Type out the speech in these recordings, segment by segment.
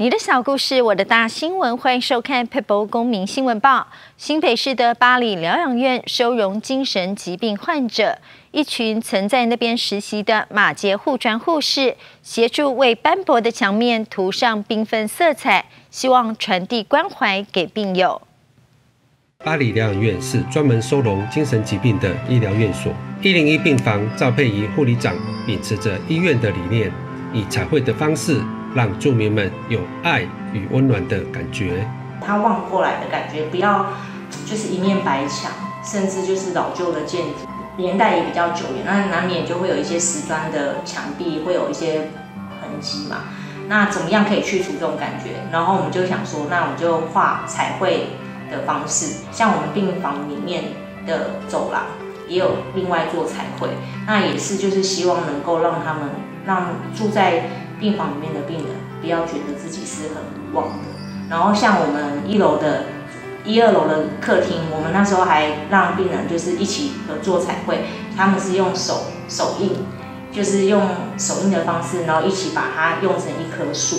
你的小故事，我的大新闻，欢迎收看《People 公民新闻报》。新北市的巴黎疗养院收容精神疾病患者，一群曾在那边实习的马杰护专护士，协助为斑驳的墙面涂上缤纷色彩，希望传递关怀给病友。巴黎疗养院是专门收容精神疾病的医疗院所，一零一病房赵佩仪护理长秉持着医院的理念，以彩绘的方式。让住民们有爱与温暖的感觉。他望过来的感觉，不要就是一面白墙，甚至就是老旧的建筑，年代也比较久远，那难免就会有一些石砖的墙壁会有一些痕迹嘛。那怎么样可以去除这种感觉？然后我们就想说，那我们就画彩绘的方式，像我们病房里面的走廊也有另外做彩绘，那也是就是希望能够让他们让住在。病房里面的病人不要觉得自己是很无望的。然后像我们一楼的一二楼的客厅，我们那时候还让病人就是一起合作彩绘，他们是用手手印，就是用手印的方式，然后一起把它用成一棵树。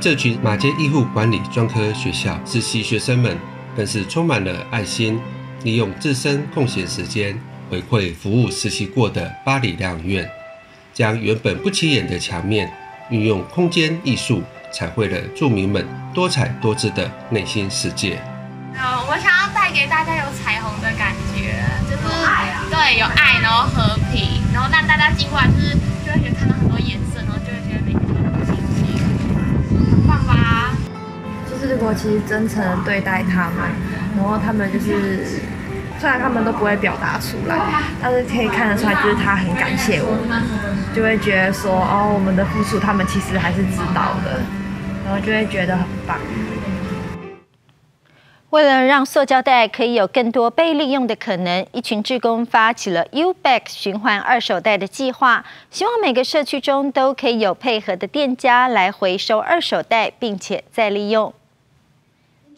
这群马街医护管理专科学校实习学生们更是充满了爱心，利用自身空闲时间回馈服务实习过的巴黎疗养院，将原本不起眼的墙面。运用空间艺术，彩绘了住民们多彩多姿的内心世界。哦，我想要带给大家有彩虹的感觉，就是爱啊，对，有爱，然后和平，然后让大家进过来，就是就会觉得看到很多颜色，然后就会觉得每个人都亲切，很棒吧？就是如果其实真诚对待他们，然后他们就是。虽然他们都不会表达出来，但是可以看得出来，就是他很感谢我，就会觉得说，哦，我们的付出他们其实还是知道的，然后就会觉得很棒。为了让塑胶袋可以有更多被利用的可能，一群志工发起了 U Back 循环二手袋的计划，希望每个社区中都可以有配合的店家来回收二手袋，并且再利用。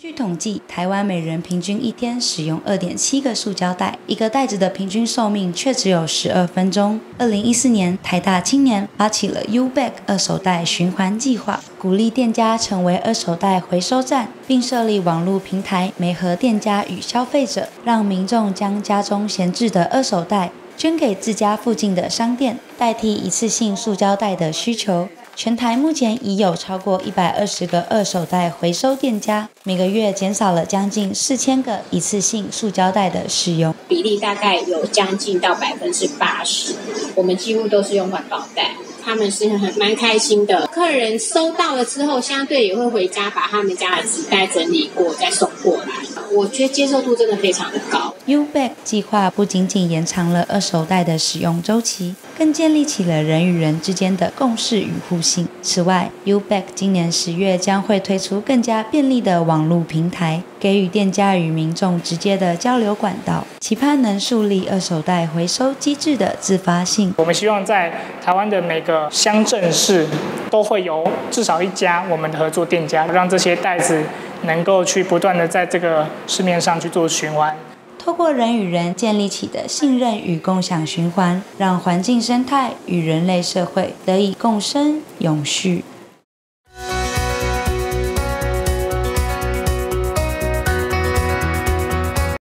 据统计，台湾每人平均一天使用二点七个塑胶袋，一个袋子的平均寿命却只有十二分钟。二零一四年，台大青年发起了 U Bag 二手袋循环计划，鼓励店家成为二手袋回收站，并设立网络平台，媒合店家与消费者，让民众将家中闲置的二手袋捐给自家附近的商店，代替一次性塑胶袋的需求。全台目前已有超过一百二十个二手袋回收店家，每个月减少了将近四千个一次性塑胶袋的使用，比例大概有将近到百分之八十。我们几乎都是用环保袋，他们是很蛮开心的。客人收到了之后，相对也会回家把他们家的纸袋整理过再送过来。我觉得接受度真的非常的高。U Back 计划不仅仅延长了二手袋的使用周期，更建立起了人与人之间的共识与互信。此外，U Back 今年十月将会推出更加便利的网络平台，给予店家与民众直接的交流管道，期盼能树立二手袋回收机制的自发性。我们希望在台湾的每个乡镇市都会有至少一家我们的合作店家，让这些袋子。能够去不断的在这个市面上去做循环，透过人与人建立起的信任与共享循环，让环境生态与人类社会得以共生永续。